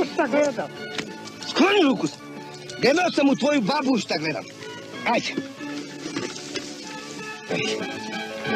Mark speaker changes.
Speaker 1: Ушта гледам?
Speaker 2: Склони руку се. Гледал сам у твоју бабу шта гледам. Ајде. Ајде.